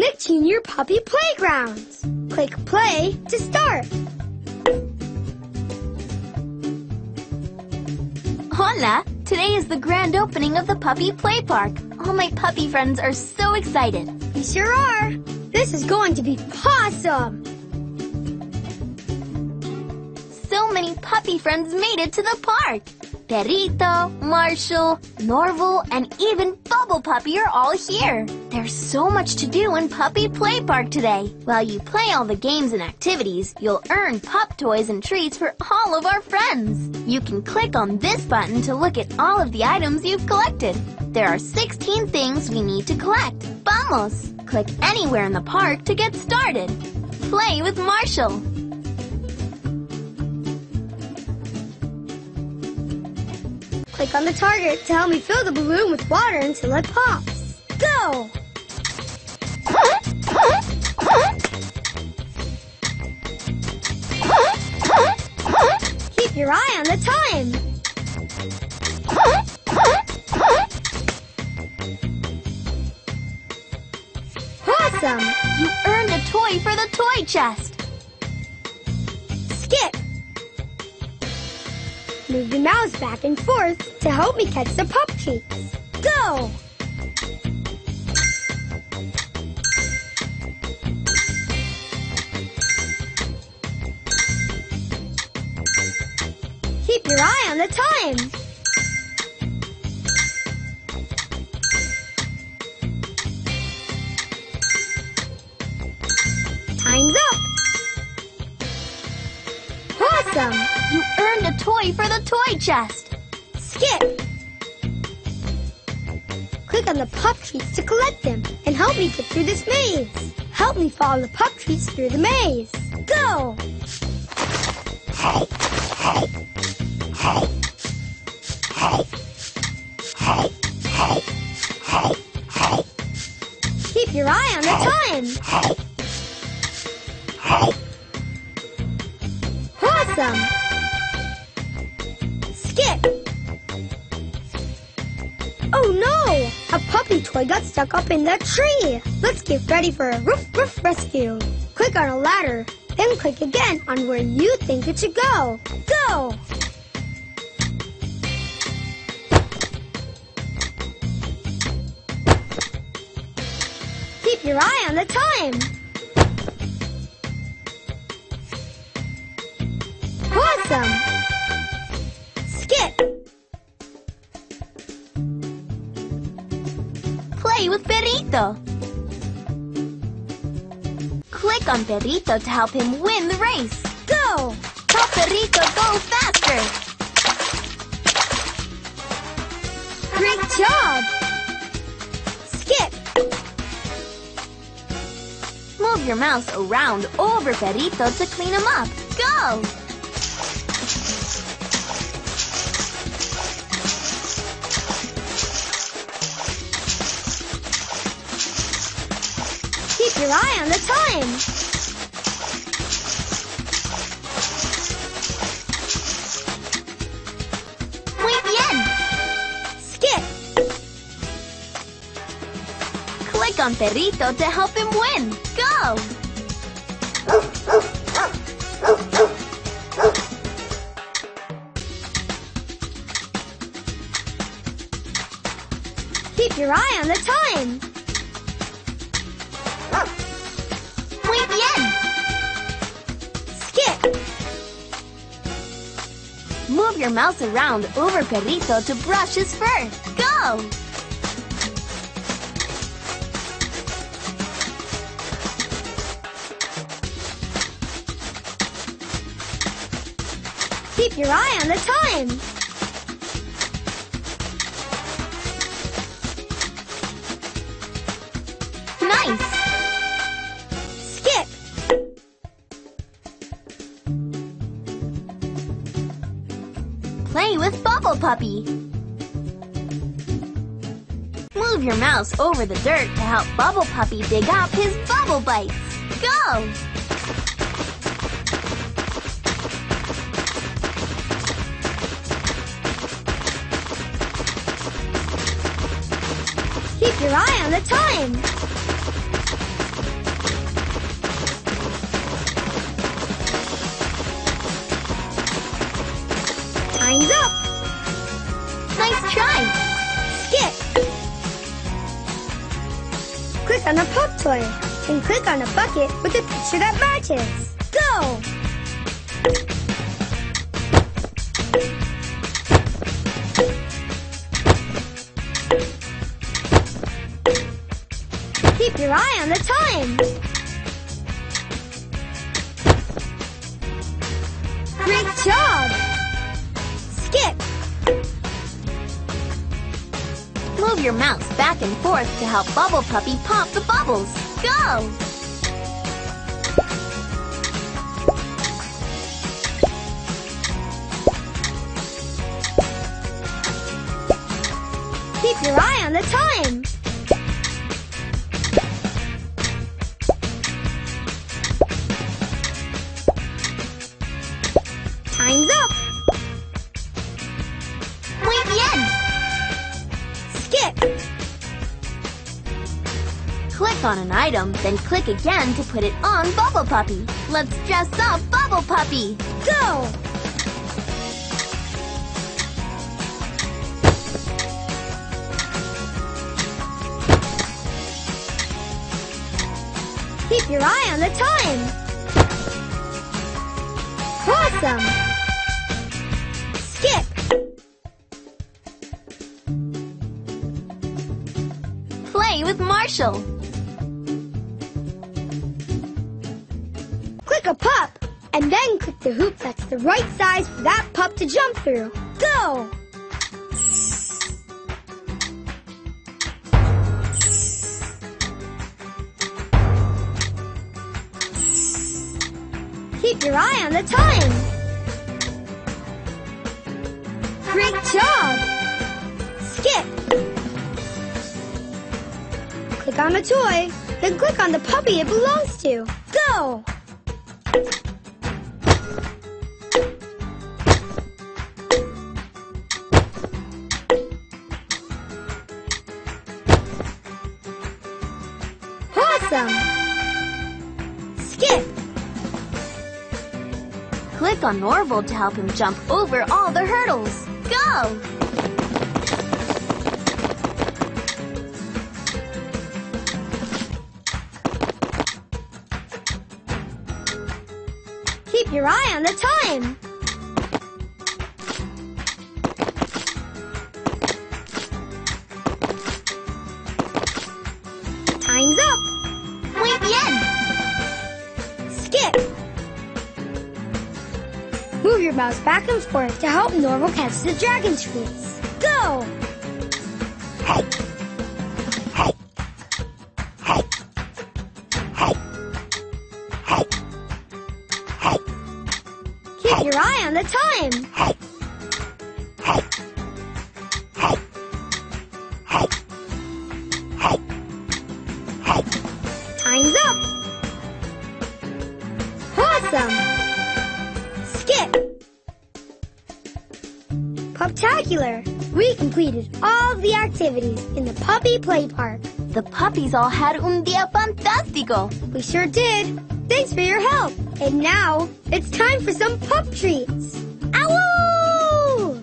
Nick Junior Puppy Playgrounds. Click play to start. Hola! Today is the grand opening of the Puppy Play Park. All my puppy friends are so excited. We sure are. This is going to be awesome. So many puppy friends made it to the park. Perrito, Marshall, Norville, and even Bubble Puppy are all here. There's so much to do in Puppy Play Park today. While you play all the games and activities, you'll earn pup toys and treats for all of our friends. You can click on this button to look at all of the items you've collected. There are 16 things we need to collect. Vamos! Click anywhere in the park to get started. Play with Marshall. Click on the target to help me fill the balloon with water until it pops. Go! Keep your eye on the time. Awesome! You earned a toy for the toy chest. Move the mouse back and forth to help me catch the pup treats. Go! Keep your eye on the time. Toy for the toy chest. Skip! Click on the pup treats to collect them and help me get through this maze. Help me follow the pup treats through the maze. Go! Keep your eye on the time. Awesome! Puppy toy got stuck up in that tree. Let's get ready for a roof roof rescue. Click on a ladder, then click again on where you think it should go. Go! Keep your eye on the time. Awesome! Perrito. Click on Perrito to help him win the race. Go! Help Perrito go faster. Great job! Skip! Move your mouse around over Perrito to clean him up. Go! Your eye on the time. Muy bien! Skip! Click on Perrito to help him win. Go! Keep your eye on the time. Muy bien! Skip! Move your mouse around over Perrito to brush his fur. Go! Keep your eye on the time. Nice! Puppy. Move your mouse over the dirt to help Bubble Puppy dig up his bubble bites. Go! Keep your eye on the time. Toy. Then click on a bucket with a picture that matches. Go! Keep your eye on the time. Great job! Move your mouse back and forth to help Bubble Puppy pop the bubbles. Go! Keep your eye on the time. On an item, then click again to put it on Bubble Puppy. Let's dress up Bubble Puppy. Go. Keep your eye on the time. Awesome. Skip. Play with Marshall. A pup, and then click the hoop that's the right size for that pup to jump through. Go! Keep your eye on the time. Great job! Skip. Click on the toy, then click on the puppy it belongs to. Go! Awesome! Skip! Click on Norville to help him jump over all the hurdles. Go! Your eye on the time. Time's up. Muy bien! Skip. Move your mouse back and forth to help Norville catch the dragon trees. Go! Keep your eye on the time. Time's up. Awesome. Skip. Poptacular. We completed all the activities in the puppy play park. The puppies all had un día fantástico. We sure did. Thanks for your help. And now it's time for some pup treats. Ow!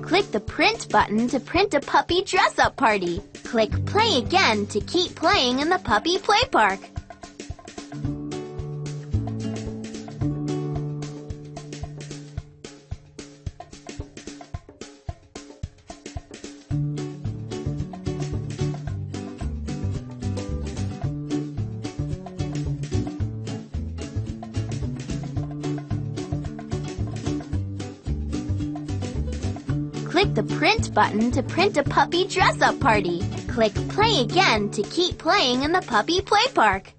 Click the print button to print a puppy dress up party. Click play again to keep playing in the puppy play park. Click the print button to print a puppy dress up party. Click play again to keep playing in the puppy play park.